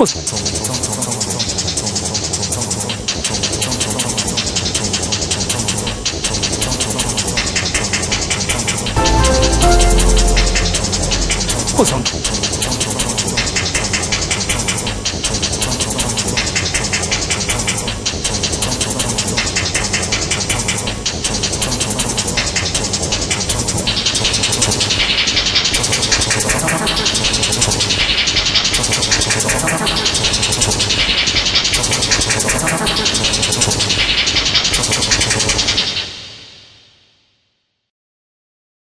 破从。破从。